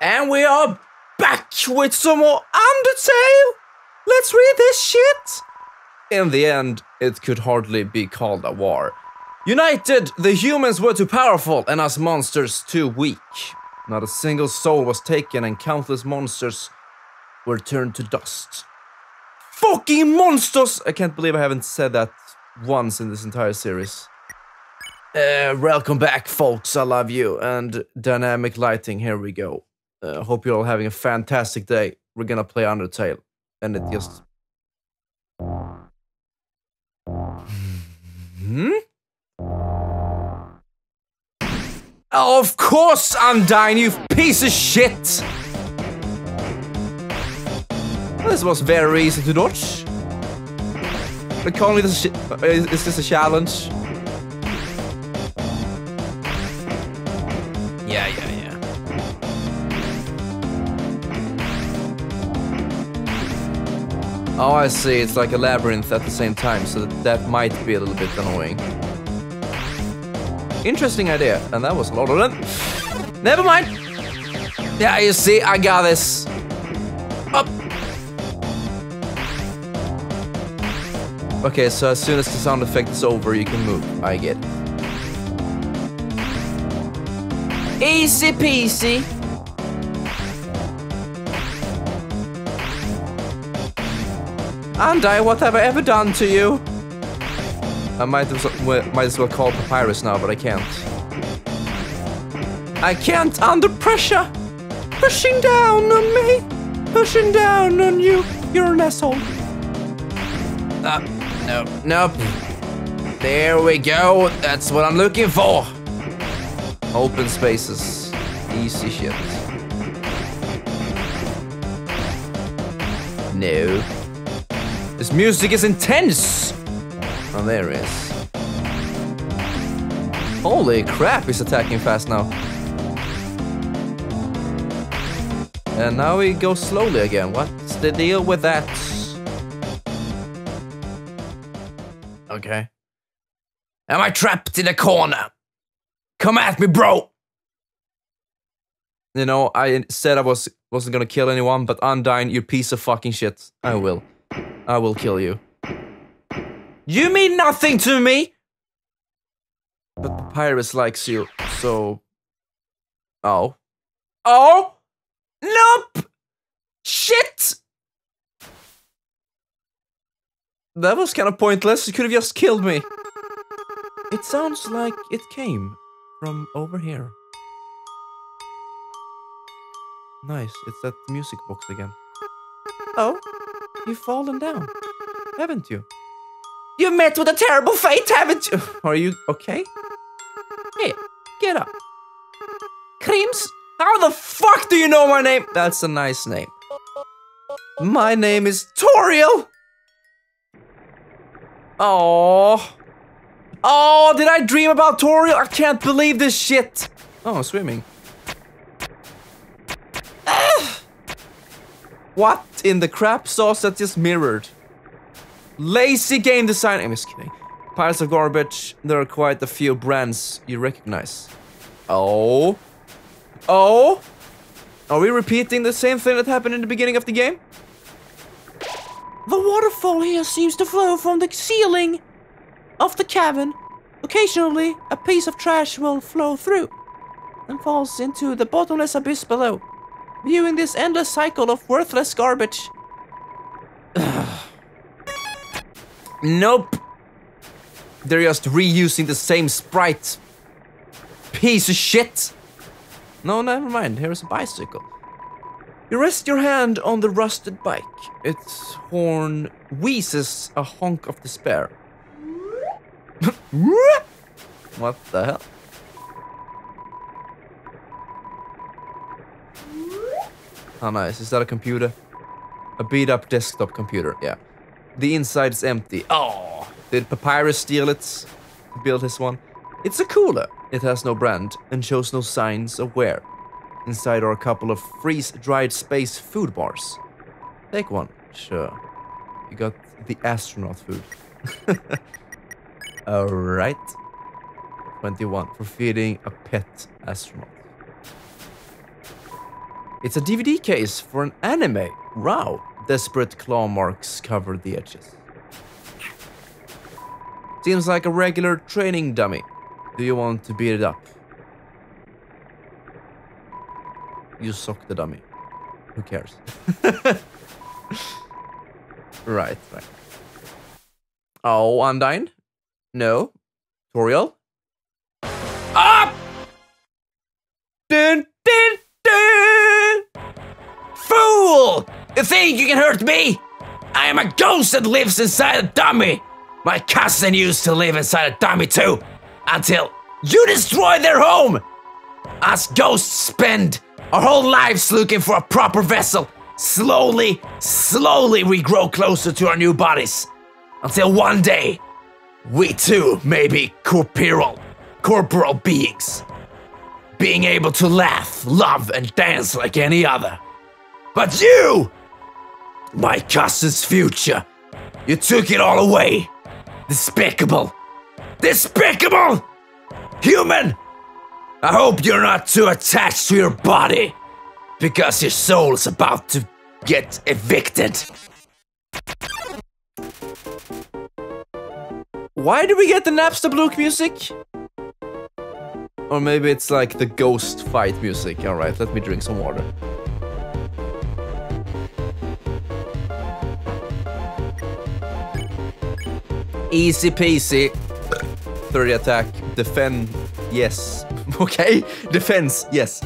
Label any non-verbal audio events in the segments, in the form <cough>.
And we are back with some more Undertale! Let's read this shit! In the end, it could hardly be called a war. United, the humans were too powerful and us monsters too weak. Not a single soul was taken and countless monsters were turned to dust. Fucking monsters! I can't believe I haven't said that once in this entire series. Uh, welcome back, folks. I love you. And dynamic lighting, here we go. Uh, hope you're all having a fantastic day. We're gonna play Undertale. And it just. Hmm? Of course I'm dying, you piece of shit! This was very easy to dodge. But calling this a uh, is, is this a challenge? Oh, I see. It's like a labyrinth at the same time, so that might be a little bit annoying. Interesting idea, and that was a lot of them. Never mind. Yeah, you see, I got this. Up. Okay, so as soon as the sound effect is over, you can move. I get it. Easy peasy. Undyne, what have I ever done to you? I might as well, might as well call Papyrus now, but I can't. I can't under pressure! Pushing down on me! Pushing down on you! You're an asshole! Uh, no, nope. There we go. That's what I'm looking for. Open spaces. Easy shit. No. This music is intense! Oh, there is. Holy crap, he's attacking fast now. And now he goes slowly again. What's the deal with that? Okay. Am I trapped in a corner? Come at me, bro! You know, I said I was, wasn't gonna kill anyone, but Undyne, you piece of fucking shit. I will. I will kill you. You mean nothing to me! But Papyrus likes you, so... Oh. Oh! Nope! Shit! That was kind of pointless. You could have just killed me. It sounds like it came from over here. Nice, it's that music box again. Oh, you've fallen down, haven't you? You met with a terrible fate, haven't you? <laughs> Are you okay? Hey, get up. Crimz? How the fuck do you know my name? That's a nice name. My name is Toriel! Oh. Oh, did I dream about Toriel? I can't believe this shit. Oh, swimming. What in the crap sauce that just mirrored? Lazy game design. I'm just kidding. Piles of garbage. There are quite a few brands you recognize. Oh. Oh. Are we repeating the same thing that happened in the beginning of the game? The waterfall here seems to flow from the ceiling of the cavern. Occasionally, a piece of trash will flow through and falls into the bottomless abyss below. Viewing this endless cycle of worthless garbage. <sighs> Nope. They're just reusing the same sprite. Piece of shit. No, never mind. Here's a bicycle. You rest your hand on the rusted bike. Its horn wheezes a honk of despair. <laughs> what the hell? How nice. Is that a computer? A beat up desktop computer, yeah. The inside is empty. Oh, did Papyrus steal it? Build his one? It's a cooler. It has no brand and shows no signs of wear. Inside are a couple of freeze-dried space food bars. Take one. Sure. You got the astronaut food. <laughs> Alright. 21 for feeding a pet astronaut. It's a DVD case for an anime. Wow. Desperate claw marks cover the edges. Seems like a regular training dummy. Do you want to beat it up? You sock the dummy. Who cares? <laughs> right, right. Oh, Undyne? No. Toriel? You think you can hurt me? I am a ghost that lives inside a dummy. My cousin used to live inside a dummy too, until you destroyed their home. Us ghosts spend our whole lives looking for a proper vessel. Slowly, slowly we grow closer to our new bodies. Until one day, we too may be corporeal, corporal beings. Being able to laugh, love, and dance like any other. But you, my cousin's future, you took it all away. Despicable. Despicable! Human! I hope you're not too attached to your body. Because your soul's about to get evicted. Why do we get the Napstablook music? Or maybe it's like the ghost fight music. Alright, let me drink some water. Easy peasy. 30 attack. Defend. Yes. <laughs> Okay. Defense. Yes.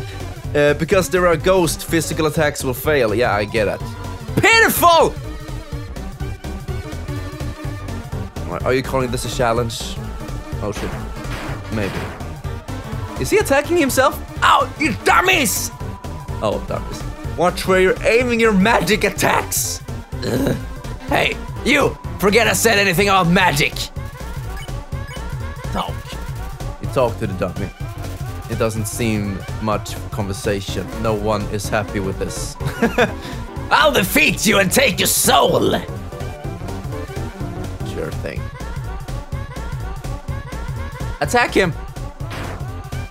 Uh, because there are ghosts, physical attacks will fail. Yeah, I get it. Pitiful! Are you calling this a challenge? Oh shit. Maybe. Is he attacking himself? Ow, you dummies! Oh, dummies. Watch where you're aiming your magic attacks! Ugh. Hey, you! Forget I said anything about magic! Talk. You talk to the dummy. It doesn't seem much conversation. No one is happy with this. <laughs> I'll defeat you and take your soul! Sure thing. Attack him!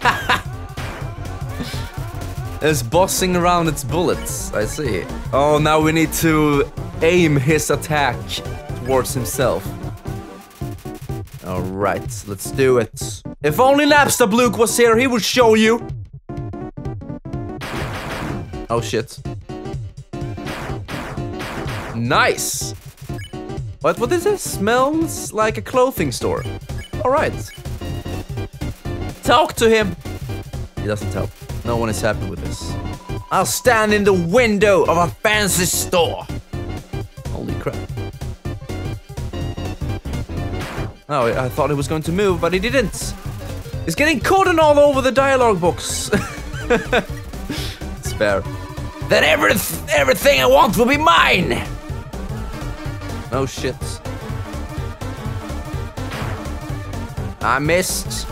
<laughs> it's bossing around its bullets, I see. Oh, now we need to aim his attack himself. Alright, let's do it. If only Napstablook was here, he would show you! Oh shit. Nice! What, what is this? Smells like a clothing store. Alright. Talk to him! He doesn't help. No one is happy with this. I'll stand in the window of a fancy store. Holy crap. Oh, I thought it was going to move, but it didn't. It's getting coded all over the dialogue box. Spare. <laughs> Then every everything I want will be mine! Oh shit. I missed.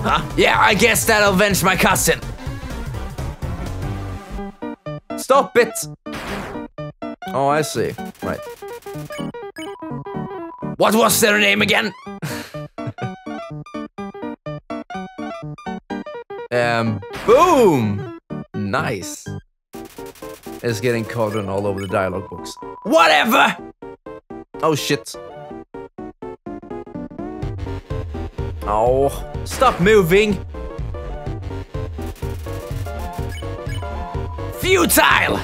Huh? Yeah, I guess that'll avenge my cousin. Stop it! Oh, I see. Right. What was their name again? um, boom! Nice. It's getting caught on all over the dialogue books. Whatever! Oh shit. Oh, stop moving! Futile!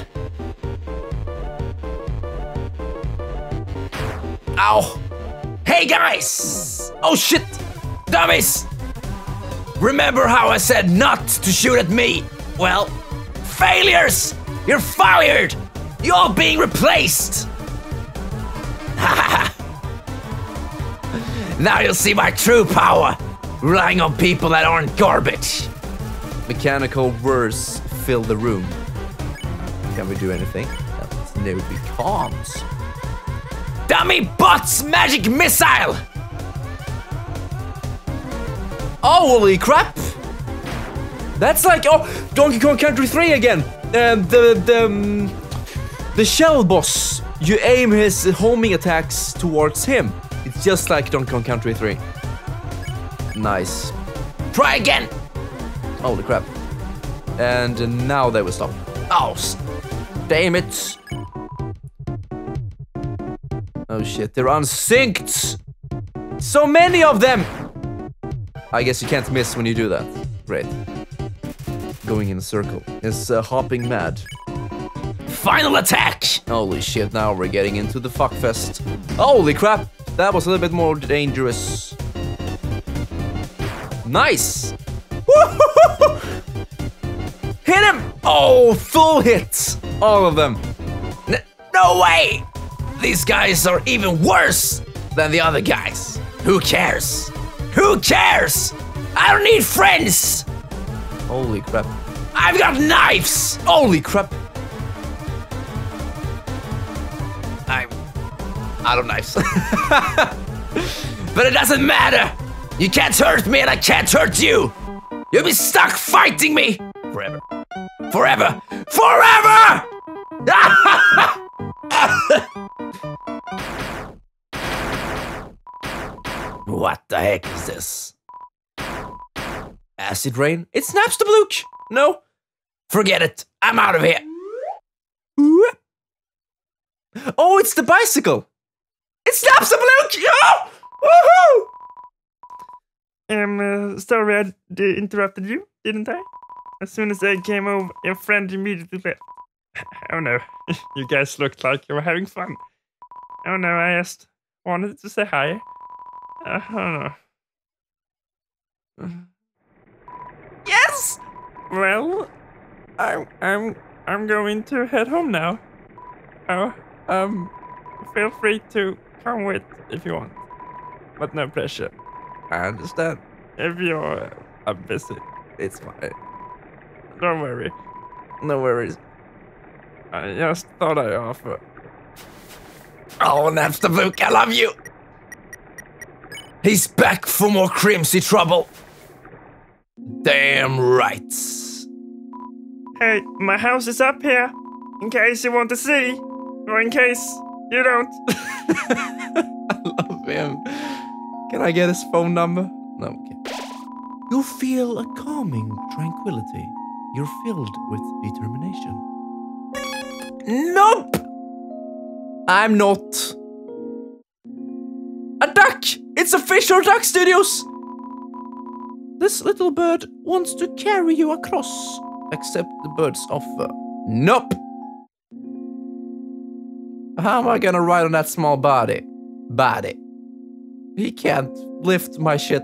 Ow! Hey guys! Oh shit! Dummies! Remember how I said not to shoot at me? Well, failures! You're fired! You're being replaced! <laughs> now you'll see my true power! Relying on people that aren't garbage! Mechanical words fill the room. Can we do anything? No, we can't. Dummy Bots Magic Missile! Holy crap! That's like, oh, Donkey Kong Country 3 again! Um, the, the, um, the shell boss, you aim his homing attacks towards him. It's just like Donkey Kong Country 3. Nice. Try again! Holy crap. And now they will stop. Oh, damn it. Oh shit, they're unsynced! So many of them! I guess you can't miss when you do that. Great. Going in a circle. Is uh, hopping mad. Final attack! Holy shit, now we're getting into the fuckfest. Holy crap! That was a little bit more dangerous. Nice! <laughs> hit him! Oh, full hits! All of them. N no way! These guys are even worse than the other guys. Who cares? Who cares? I don't need friends! Holy crap. I've got knives! Holy crap. I'm out of knives. <laughs> but it doesn't matter! You can't hurt me and I can't hurt you! You'll be stuck fighting me! Forever. Forever! Forever! <laughs> <laughs> what the heck is this? Acid rain? It's Napstablook! No? Forget it. I'm out of here. Oh, it's the bicycle! It's Napstablook! Yo! Woohoo! I'm uh, sorry I interrupted you, didn't I? As soon as I came over, your friend immediately left. <laughs> Oh no, <laughs> you guys looked like you were having fun. Oh no, I just wanted to say hi. Uh, oh no. <sighs> Yes! Well, I'm I'm I'm going to head home now. Oh, um, feel free to come with if you want, but no pressure. I understand. If you're uh, busy, It's fine. don't worry. No worries. I just thought I'd offer. Oh, Napstablook, I love you! He's back for more Crimsy trouble. Damn right. Hey, my house is up here, in case you want to see, or in case you don't. <laughs> I love him. Can I get his phone number? No, okay. You feel a calming tranquility. You're filled with determination. Nope! I'm not. A duck! It's or duck studios! This little bird wants to carry you across. Accept the bird's offer. Nope! How am I gonna ride on that small body? Body. He can't lift my shit.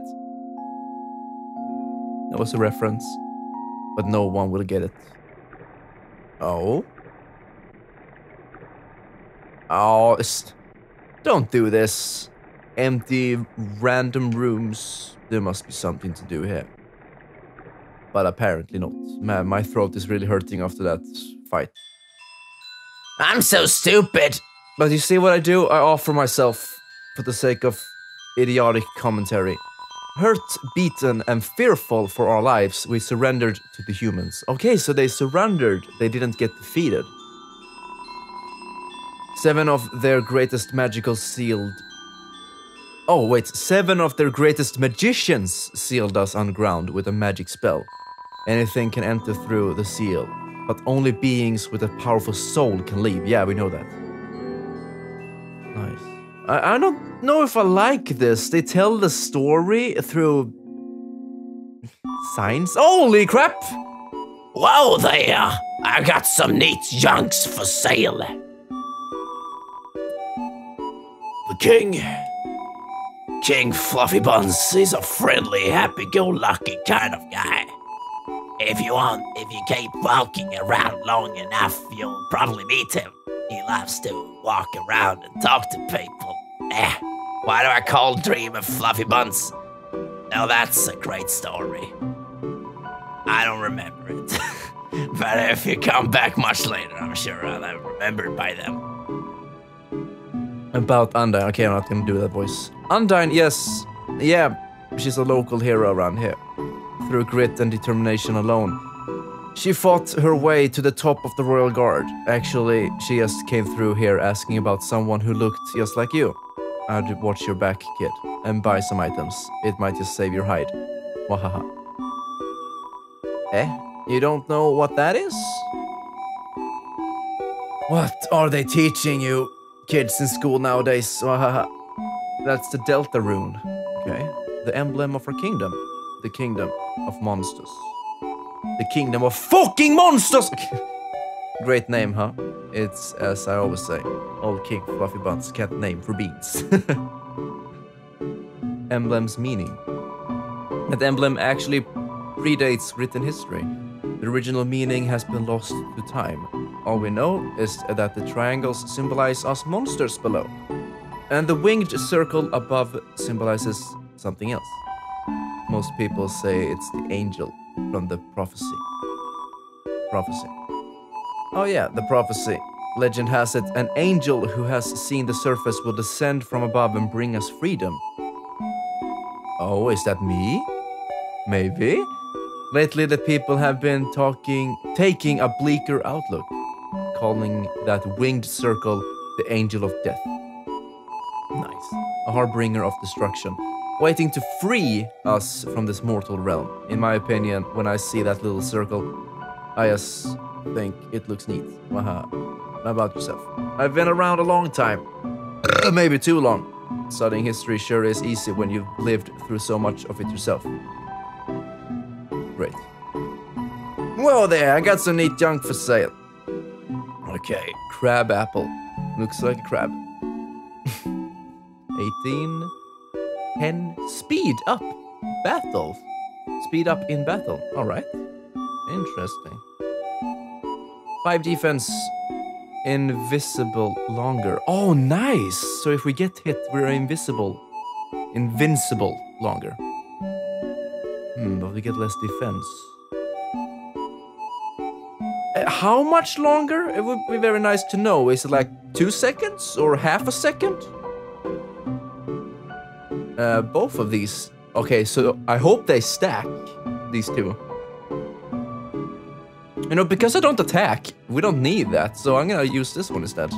That was a reference, but no one will get it. Oh? Oh, don't do this. Empty, random rooms. There must be something to do here. But apparently not. Man, my throat is really hurting after that fight. I'm so stupid. But you see what I do? I offer myself for the sake of idiotic commentary. Hurt, beaten, and fearful for our lives, we surrendered to the humans. Okay, so they surrendered, they didn't get defeated. Seven of their greatest magical sealed. Oh, wait, seven of their greatest magicians sealed us underground with a magic spell. Anything can enter through the seal, but only beings with a powerful soul can leave. Yeah, we know that. Nice. I, I don't know if I like this. They tell the story through signs. Holy crap! Whoa there! I got some neat junks for sale. King. King Fluffy Buns is a friendly, happy-go-lucky kind of guy. If you want, if you keep walking around long enough, you'll probably meet him. He loves to walk around and talk to people. Eh, why do I call Dream of Fluffy Buns? Now that's a great story. I don't remember it. <laughs> but if you come back much later, I'm sure I'll have remembered by then. About Undyne. Okay, I'm not gonna do that voice. Undyne, yes. Yeah, she's a local hero around here. Through grit and determination alone. She fought her way to the top of the Royal Guard. Actually, she just came through here asking about someone who looked just like you. I'd watch your back, kid, and buy some items. It might just save your hide. Wahaha. Eh? You don't know what that is? What are they teaching you kids in school nowadays? Uh, that's the Delta rune. Okay. The emblem of our kingdom. The kingdom of monsters. The kingdom of fucking monsters! <laughs> Great name, huh? It's, as I always say, old King Fluffy Buns cat name for beans. <laughs> Emblem's meaning. That emblem actually predates written history. The original meaning has been lost to time. All we know is that the triangles symbolize us monsters below, and the winged circle above symbolizes something else. Most people say it's the angel from the prophecy. Prophecy. Oh, yeah, the prophecy. Legend has it an angel who has seen the surface will descend from above and bring us freedom. Oh, is that me? Maybe. Lately, the people have been talking, taking a bleaker outlook, calling that winged circle the angel of death. Nice. A harbinger of destruction, waiting to free us from this mortal realm. In my opinion, when I see that little circle, I just think it looks neat. Waha. How about yourself? I've been around a long time. <clears throat> Maybe too long. Studying history sure is easy when you've lived through so much of it yourself. Great. Well there, I got some neat junk for sale. Okay, crab apple. Looks like a crab. <laughs> 18. 10. Speed up. Battle. Speed up in battle. Alright. Interesting. 5 defense. Invisible longer. Oh, nice! So if we get hit, we're invisible. Invincible longer. Hmm, but we get less defense. How much longer? It would be very nice to know. Is it like two seconds or half a second? Uh, both of these. Okay, so I hope they stack, these two. You know, because I don't attack, we don't need that, so I'm gonna use this one instead.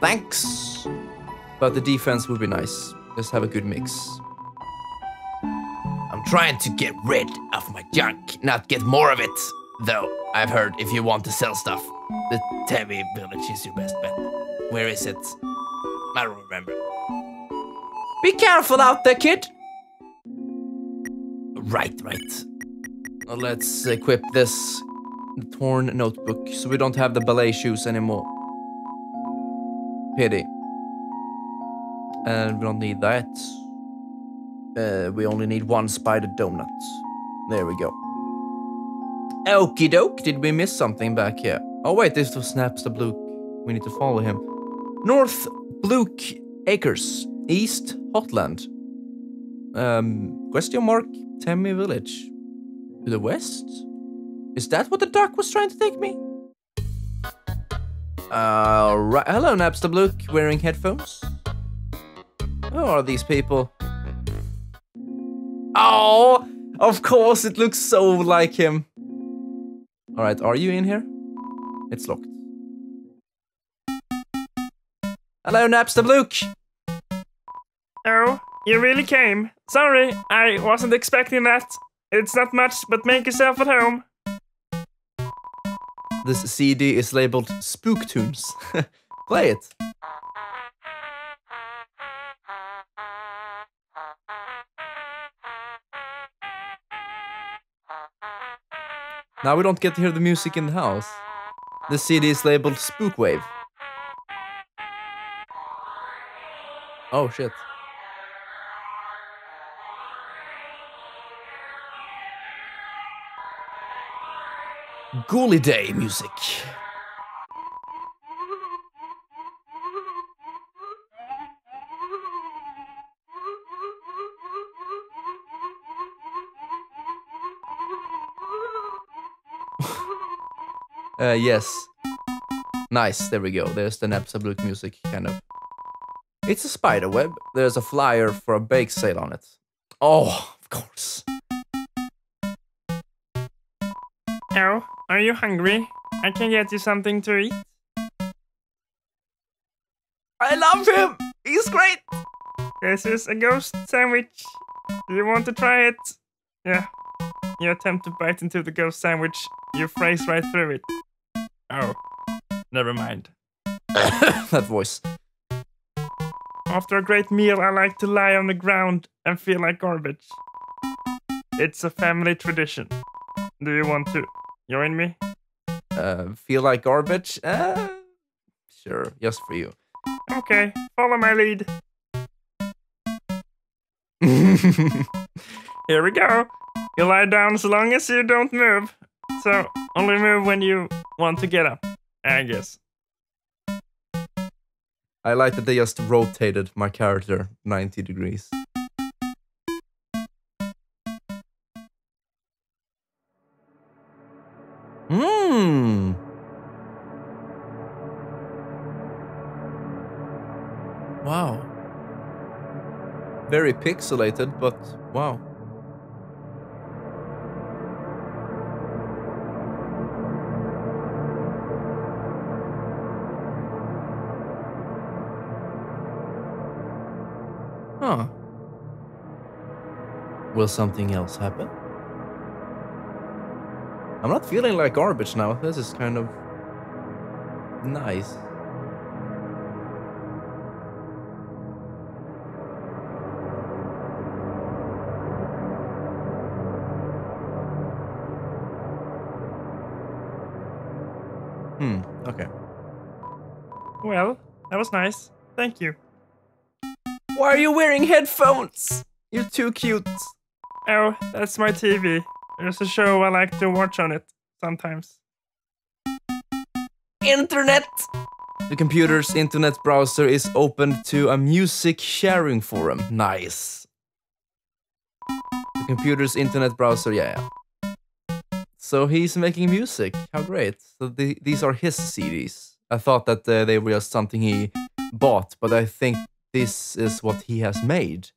Thanks! But the defense would be nice. Just have a good mix. Trying to get rid of my junk, not get more of it. Though, I've heard if you want to sell stuff, the Temmie village is your best bet. Where is it? I don't remember. Be careful out there, kid! Right, right. Uh, Let's equip this torn notebook so we don't have the ballet shoes anymore. Pity. And we don't need that. Uh, we only need one spider donut. There we go. Okie doke, did we miss something back here? Oh wait, this was Napstablook. We need to follow him. North Blook Acres, East Hotland. Um, question mark, Temmie Village. To the west? Is that what the duck was trying to take me? Uh, right. Hello, Napstablook, wearing headphones. Who are these people? Oh, of course, it looks so like him. All right, are you in here? It's locked. Hello, Napstablook. Oh, you really came. Sorry, I wasn't expecting that. It's not much, but make yourself at home. This CD is labeled Spook Tunes. <laughs> Play it. Now we don't get to hear the music in the house. The CD is labeled Spookwave. Oh shit. Ghoulie Day music. Uh, yes. Nice, there we go. There's the Napstablook music, kind of. It's a spider web. There's a flyer for a bake sale on it. Oh, of course. Oh, are you hungry? I can get you something to eat. I love him! He's great! This is a ghost sandwich. Do you want to try it? Yeah. you attempt to bite into the ghost sandwich, you phrase right through it. Oh, never mind. <laughs> that voice. After a great meal, I like to lie on the ground and feel like garbage. It's a family tradition. Do you want to join me? Uh, feel like garbage? Uh, sure, just for you. Okay, follow my lead. <laughs> Here we go. You lie down as long as you don't move. So, only move when you want to get up, I like that they just rotated my character 90 degrees. Hmm. Wow. Very pixelated, but wow. Will something else happen? I'm not feeling like garbage now. This is kind of nice. Hmm, okay. Well, that was nice. Thank you. Why are you wearing headphones? You're too cute. Oh, that's my TV. There's a show I like to watch on it sometimes. Internet! The computer's internet browser is open to a music sharing forum. Nice. The computer's internet browser, yeah. yeah. So he's making music. How great. So the, these are his CDs. I thought that uh, they were just something he bought, but I think this is what he has made.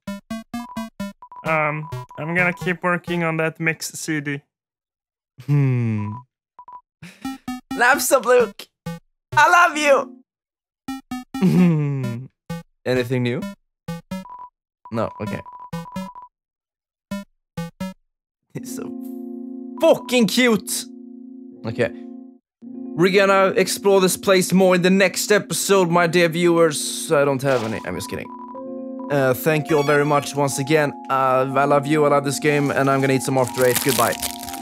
Um, I'm gonna keep working on that mix CD. Hmm. Napstablook! I love you! Hmm. Anything new? No, okay. He's so fucking cute! Okay. We're gonna explore this place more in the next episode, my dear viewers. I don't have any. I'm just kidding. Uh, thank you all very much once again. Uh, I love you, I love this game, and I'm gonna eat some After Eight. Goodbye.